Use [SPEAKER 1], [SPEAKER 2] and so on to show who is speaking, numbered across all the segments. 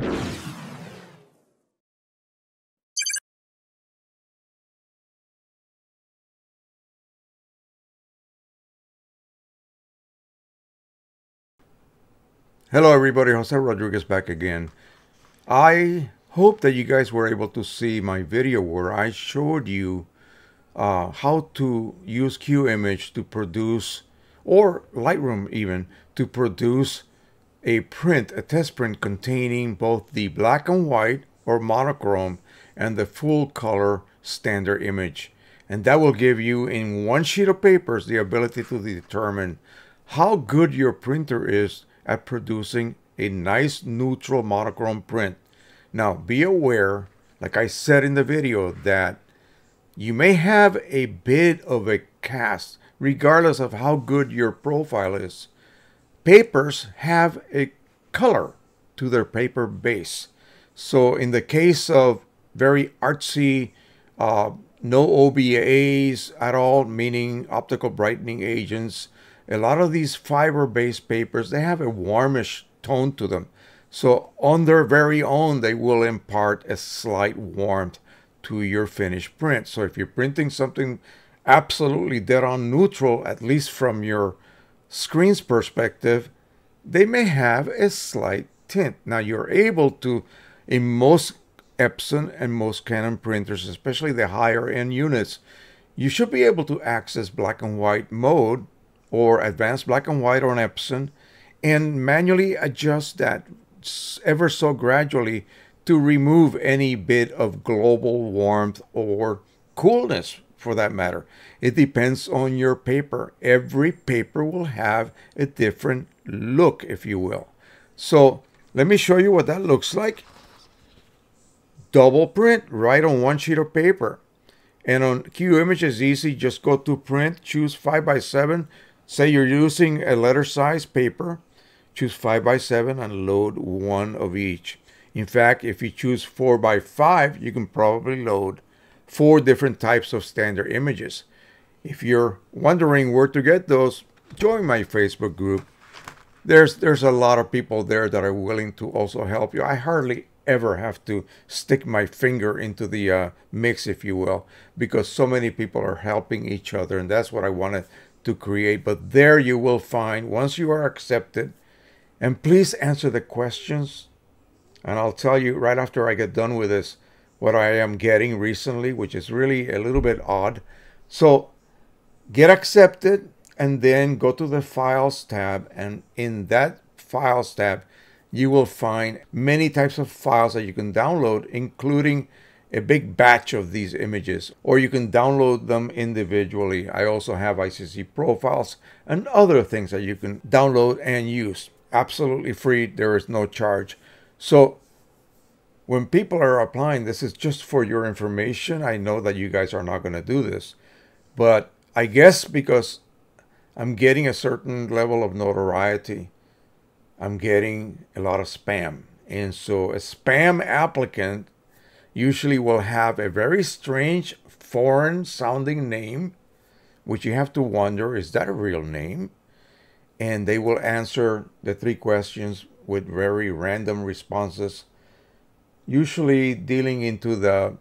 [SPEAKER 1] Hello everybody, Jose Rodriguez back again. I hope that you guys were able to see my video where I showed you uh, how to use QImage to produce, or Lightroom even, to produce a print, a test print containing both the black and white or monochrome and the full color standard image. And that will give you in one sheet of papers the ability to determine how good your printer is at producing a nice neutral monochrome print. Now be aware, like I said in the video, that you may have a bit of a cast regardless of how good your profile is. Papers have a color to their paper base. So in the case of very artsy, uh, no OBAs at all, meaning optical brightening agents, a lot of these fiber-based papers, they have a warmish tone to them. So on their very own, they will impart a slight warmth to your finished print. So if you're printing something absolutely dead on neutral, at least from your screen's perspective, they may have a slight tint. Now you're able to, in most Epson and most Canon printers, especially the higher end units, you should be able to access black and white mode or advanced black and white on Epson and manually adjust that ever so gradually to remove any bit of global warmth or coolness for that matter. It depends on your paper. Every paper will have a different look, if you will. So let me show you what that looks like. Double print right on one sheet of paper. And on QImage is easy. Just go to print, choose 5 by 7 Say you're using a letter size paper, choose 5 by 7 and load one of each. In fact, if you choose 4 by 5 you can probably load four different types of standard images. If you're wondering where to get those, join my Facebook group. There's there's a lot of people there that are willing to also help you. I hardly ever have to stick my finger into the uh, mix, if you will, because so many people are helping each other, and that's what I wanted to create. But there you will find, once you are accepted, and please answer the questions. And I'll tell you right after I get done with this what I am getting recently, which is really a little bit odd. So get accepted and then go to the Files tab. And in that Files tab, you will find many types of files that you can download, including a big batch of these images, or you can download them individually. I also have ICC profiles and other things that you can download and use. Absolutely free, there is no charge. So when people are applying, this is just for your information. I know that you guys are not going to do this, but I guess because I'm getting a certain level of notoriety, I'm getting a lot of spam. And so a spam applicant usually will have a very strange foreign sounding name, which you have to wonder is that a real name? And they will answer the three questions with very random responses, usually dealing into the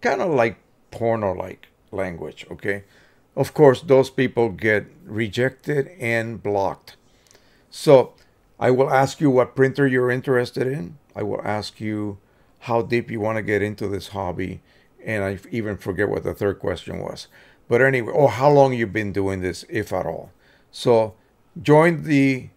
[SPEAKER 1] kind of like porno like language, okay? Of course, those people get rejected and blocked. So I will ask you what printer you're interested in. I will ask you how deep you want to get into this hobby. And I even forget what the third question was. But anyway, or how long you've been doing this, if at all. So join the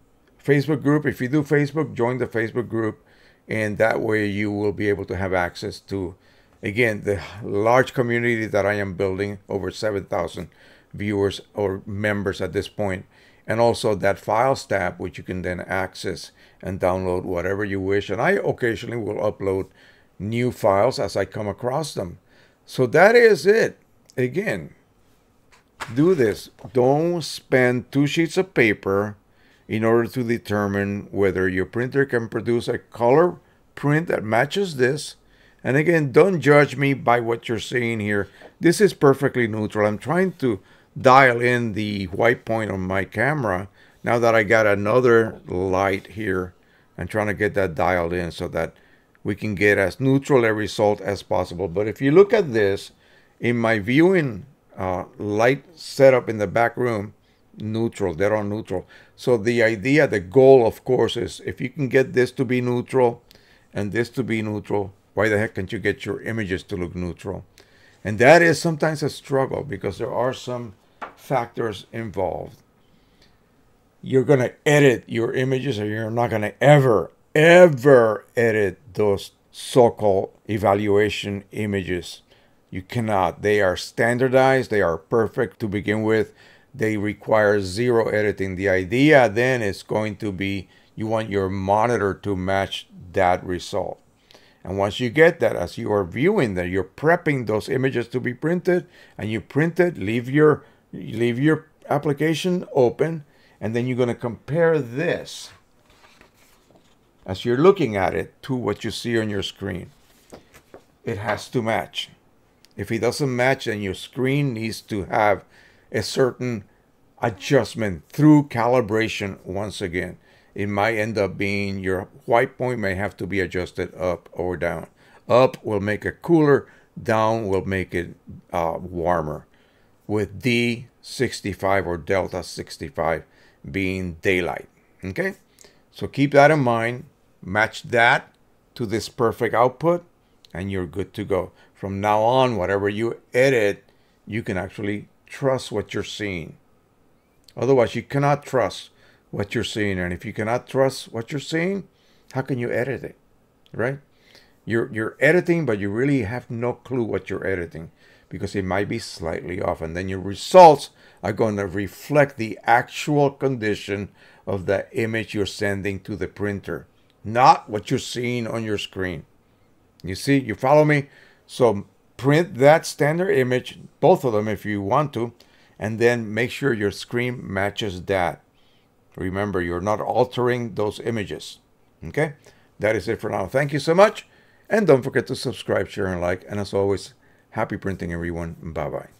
[SPEAKER 1] Facebook group. If you do Facebook, join the Facebook group. And that way you will be able to have access to, again, the large community that I am building, over 7,000 viewers or members at this point and also that files tab which you can then access and download whatever you wish and I occasionally will upload new files as I come across them. So that is it. Again, do this. Don't spend two sheets of paper in order to determine whether your printer can produce a color print that matches this. And again, don't judge me by what you're seeing here. This is perfectly neutral. I'm trying to dial in the white point on my camera now that I got another light here and trying to get that dialed in so that we can get as neutral a result as possible. But if you look at this, in my viewing uh, light setup in the back room, neutral, they're on neutral. So the idea, the goal, of course, is if you can get this to be neutral and this to be neutral, why the heck can't you get your images to look neutral? And that is sometimes a struggle because there are some factors involved. You're going to edit your images or you're not going to ever, ever edit those so-called evaluation images. You cannot. They are standardized. They are perfect to begin with. They require zero editing. The idea then is going to be you want your monitor to match that result. And once you get that, as you are viewing that, you're prepping those images to be printed, and you print it, leave your leave your application open, and then you're going to compare this as you're looking at it to what you see on your screen. It has to match. If it doesn't match, then your screen needs to have a certain adjustment through calibration once again it might end up being your white point may have to be adjusted up or down. Up will make it cooler, down will make it uh, warmer, with D65 or Delta 65 being daylight. Okay, so keep that in mind. Match that to this perfect output, and you're good to go. From now on, whatever you edit, you can actually trust what you're seeing. Otherwise, you cannot trust what you're seeing. And if you cannot trust what you're seeing, how can you edit it? Right? You're you're editing, but you really have no clue what you're editing because it might be slightly off. And then your results are going to reflect the actual condition of the image you're sending to the printer, not what you're seeing on your screen. You see, you follow me? So print that standard image, both of them if you want to, and then make sure your screen matches that. Remember, you're not altering those images. Okay? That is it for now. Thank you so much. And don't forget to subscribe, share, and like. And as always, happy printing, everyone. Bye-bye.